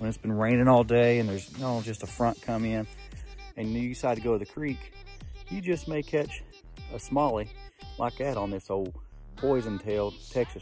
when it's been raining all day and there's you know, just a front come in and you decide to go to the creek, you just may catch a smallie like that on this old poison-tailed Texas